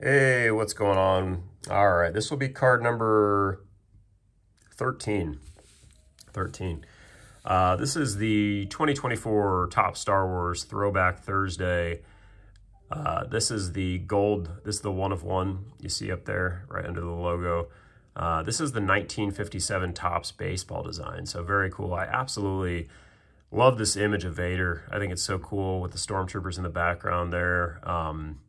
Hey, what's going on? All right, this will be card number 13. 13. Uh, this is the 2024 Topps Star Wars Throwback Thursday. Uh, this is the gold, this is the one of one you see up there right under the logo. Uh, this is the 1957 Topps baseball design, so very cool. I absolutely love this image of Vader. I think it's so cool with the stormtroopers in the background there. Um,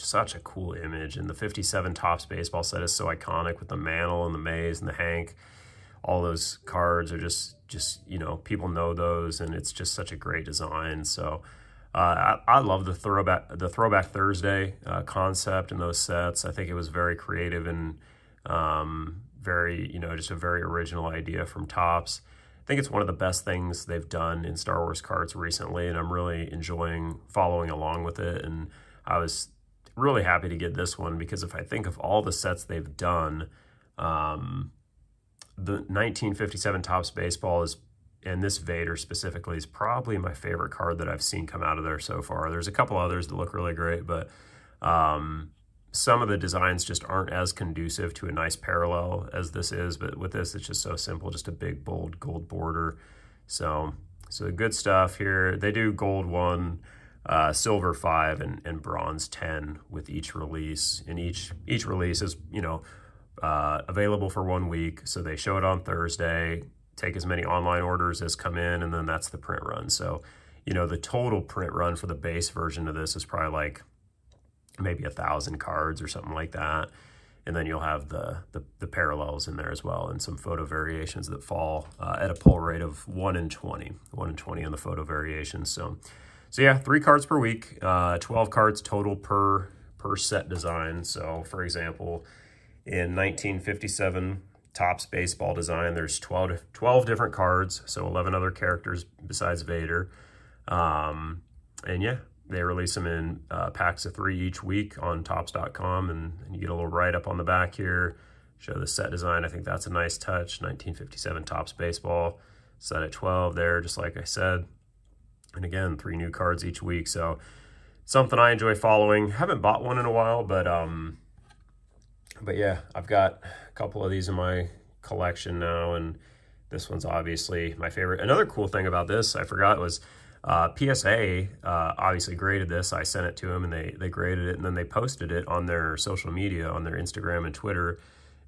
such a cool image. And the 57 Topps baseball set is so iconic with the Mantle and the Mays and the Hank. All those cards are just, just you know, people know those, and it's just such a great design. So uh, I, I, love the throwback, the throwback Thursday uh, concept in those sets. I think it was very creative and um, very, you know, just a very original idea from Topps. I think it's one of the best things they've done in Star Wars cards recently, and I'm really enjoying following along with it. And I was really happy to get this one because if I think of all the sets they've done, um, the 1957 Topps Baseball is, and this Vader specifically, is probably my favorite card that I've seen come out of there so far. There's a couple others that look really great, but um, some of the designs just aren't as conducive to a nice parallel as this is, but with this, it's just so simple, just a big, bold gold border. So, so good stuff here. They do gold one, uh, silver five and, and bronze 10 with each release. And each, each release is, you know, uh, available for one week. So they show it on Thursday, take as many online orders as come in, and then that's the print run. So, you know, the total print run for the base version of this is probably like maybe a thousand cards or something like that. And then you'll have the, the, the parallels in there as well and some photo variations that fall uh, at a pull rate of 1 in 20, 1 in 20 on the photo variations. So so yeah, three cards per week, uh, 12 cards total per, per set design. So for example, in 1957 Topps baseball design, there's 12, 12 different cards, so 11 other characters besides Vader. Um, and yeah, they release them in uh, packs of three each week on Topps.com, and, and you get a little write-up on the back here, show the set design. I think that's a nice touch, 1957 Topps baseball, set at 12 there, just like I said. And again, three new cards each week. So something I enjoy following. Haven't bought one in a while, but um, but yeah, I've got a couple of these in my collection now, and this one's obviously my favorite. Another cool thing about this, I forgot, was uh, PSA uh, obviously graded this. I sent it to them, and they they graded it, and then they posted it on their social media, on their Instagram and Twitter.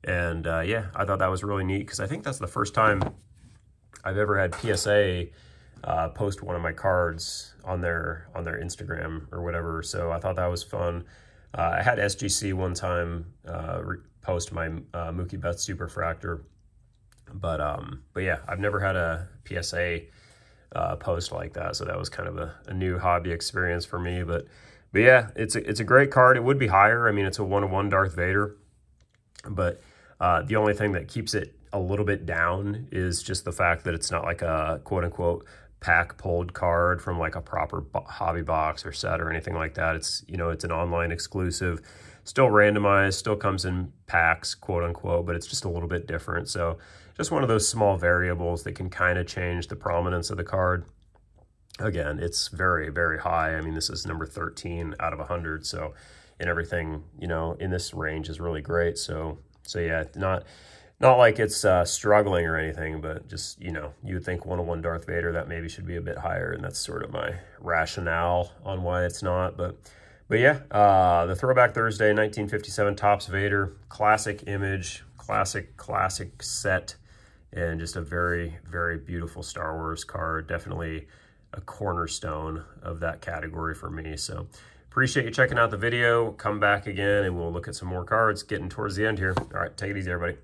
And uh, yeah, I thought that was really neat because I think that's the first time I've ever had PSA uh, post one of my cards on their on their Instagram or whatever. So I thought that was fun. Uh, I had SGC one time uh, post my uh, Mookie Betts Superfractor, but um, but yeah, I've never had a PSA uh, post like that, so that was kind of a, a, new hobby experience for me. But but yeah, it's a, it's a great card. It would be higher. I mean, it's a one one Darth Vader, but uh, the only thing that keeps it a little bit down is just the fact that it's not like a quote unquote pack pulled card from like a proper hobby box or set or anything like that. It's, you know, it's an online exclusive, still randomized, still comes in packs, quote unquote, but it's just a little bit different. So just one of those small variables that can kind of change the prominence of the card. Again, it's very, very high. I mean, this is number 13 out of 100. So, and everything, you know, in this range is really great. So, so yeah, not, not like it's uh, struggling or anything, but just, you know, you would think 101 Darth Vader, that maybe should be a bit higher, and that's sort of my rationale on why it's not. But but yeah, uh, the Throwback Thursday 1957 Topps Vader, classic image, classic, classic set, and just a very, very beautiful Star Wars card. Definitely a cornerstone of that category for me. So appreciate you checking out the video. Come back again, and we'll look at some more cards getting towards the end here. All right, take it easy, everybody.